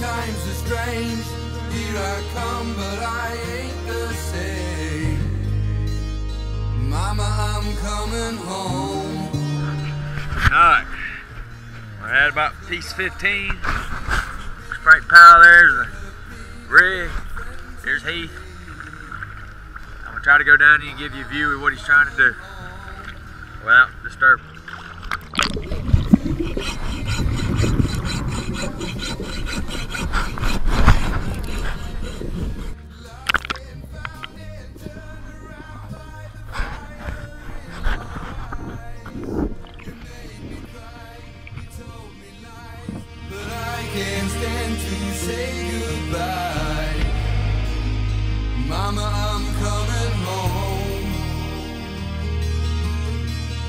times are strange. Here I come, but I ain't the same. Mama, I'm coming home. Alright. We're at about piece 15. Frank Powell there's the rig. Here's Heath. I'm gonna try to go down here and give you a view of what he's trying to do. Without disturbing. To say goodbye. Mama, I'm coming home.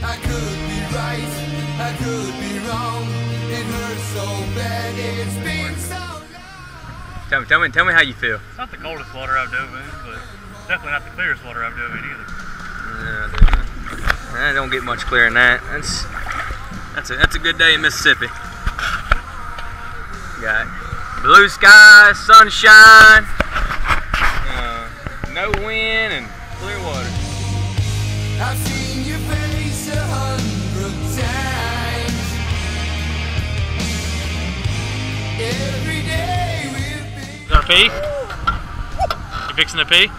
I could be right, I could be wrong. It hurts so bad, it's been so long. Tell me, tell me, tell me how you feel. It's not the coldest water I've dove in, but definitely not the clearest water I've dove in either. Yeah, dude. I don't get much clearer than that. That's that's a that's a good day in Mississippi. Got blue sky, sunshine, uh, no wind, and clear water. I've seen your face a hundred times. Every day we've been. Is our pee? You fixing to pee?